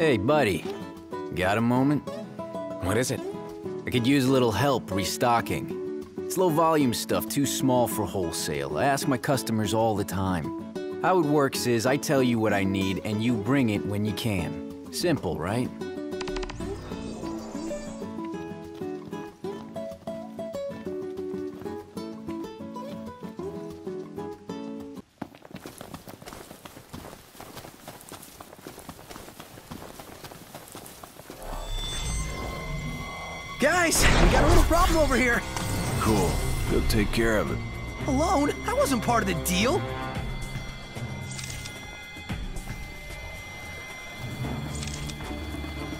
Hey, buddy. Got a moment? What is it? I could use a little help restocking. It's low volume stuff, too small for wholesale. I ask my customers all the time. How it works is I tell you what I need and you bring it when you can. Simple, right? Guys, we got a little problem over here. Cool. Go take care of it. Alone? I wasn't part of the deal.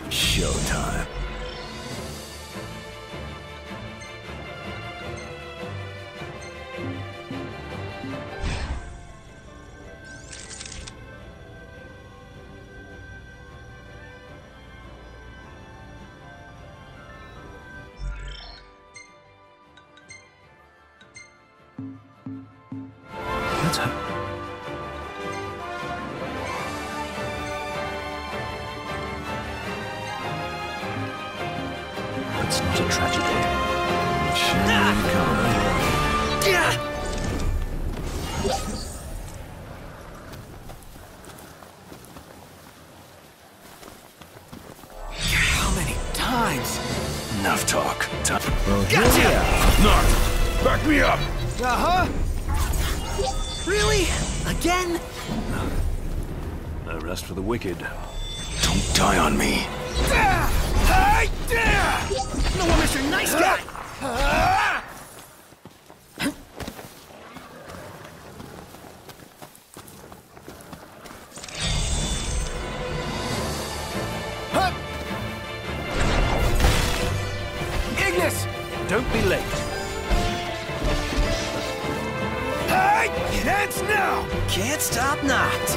Showtime. That's not a tragedy. You come. How many times? Enough talk. Time. Gotcha! Noct, back me up. Uh-huh. Really? Again? No rest for the wicked. Don't die on me. Hey! No one, Mr. Nice Guy! Ignis! Don't be late. Hey! It's now! Can't stop not.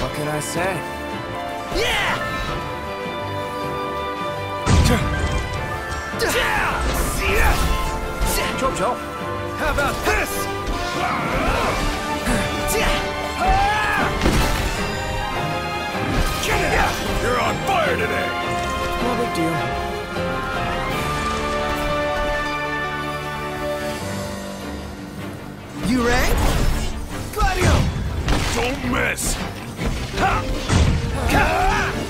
What can I say? Yeah! Chop chop. How about this? You're on fire today. No big deal. You rang? Gladio! Don't miss.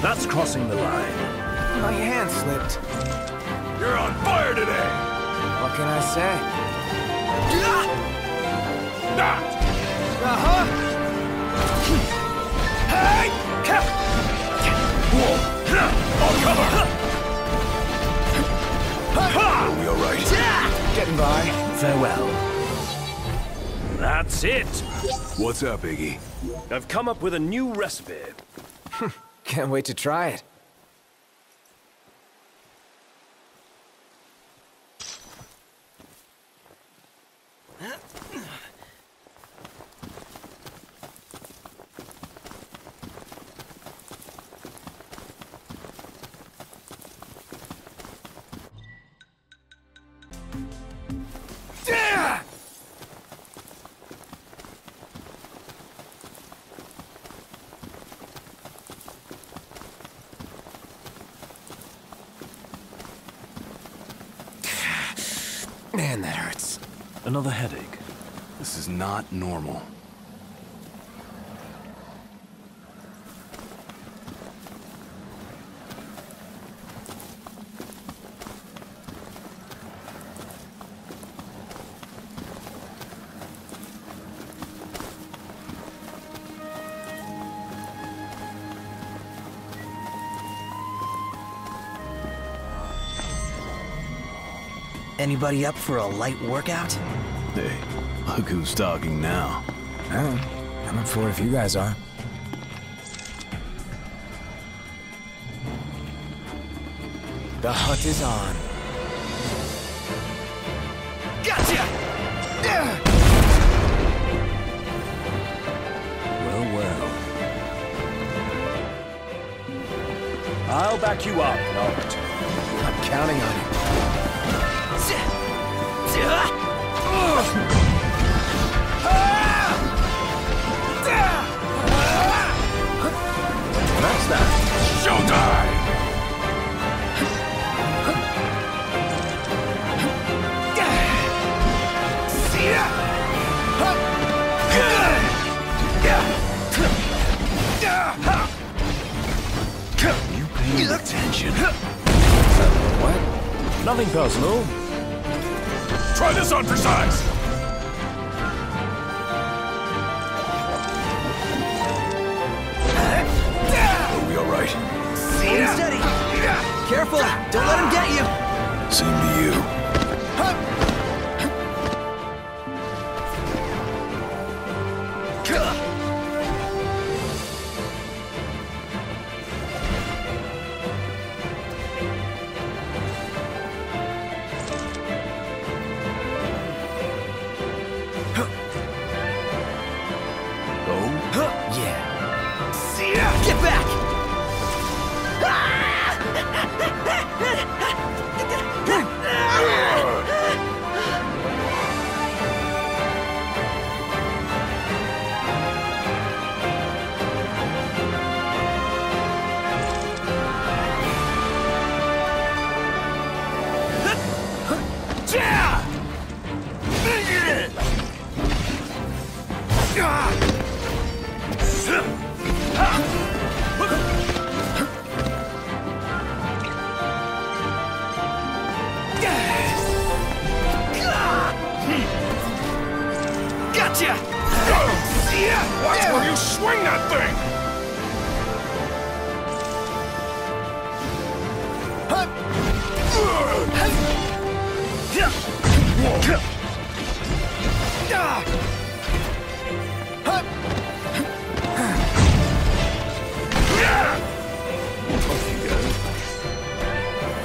That's crossing the line. My hand slipped. You're on fire today. What can I say? Not. Uh-huh! Hey! I'll cover. Are we all right? Getting by. Farewell. That's it. What's up, Iggy? I've come up with a new recipe. Can't wait to try it. Man, that hurts. Another headache. This is not normal. Anybody up for a light workout? Hey, look who's talking now. Oh, I'm up for it if you guys are. The hunt is on. Gotcha! Well, well. I'll back you up, Norbert. I'm counting on it. That's that. Showtime! You paying attention? What? Nothing personal for size! Are we alright? Steady. Careful. Don't let him get you. Same to Get back. Gotcha! You swing that thing!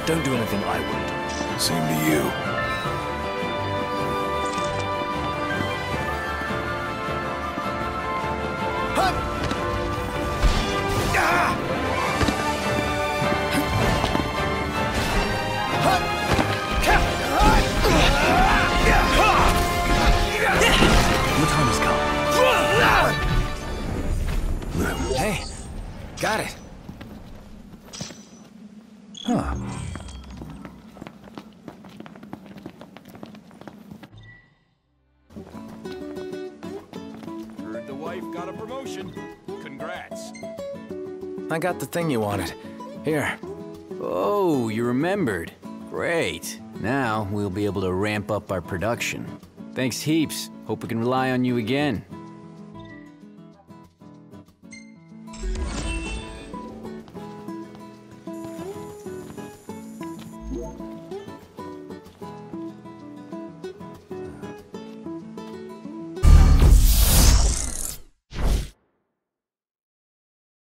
Don't do anything I wouldn't. Same to you. Hey, got it. Huh. I got the thing you wanted. Here. Oh, you remembered. Great. Now we'll be able to ramp up our production. Thanks heaps. Hope we can rely on you again.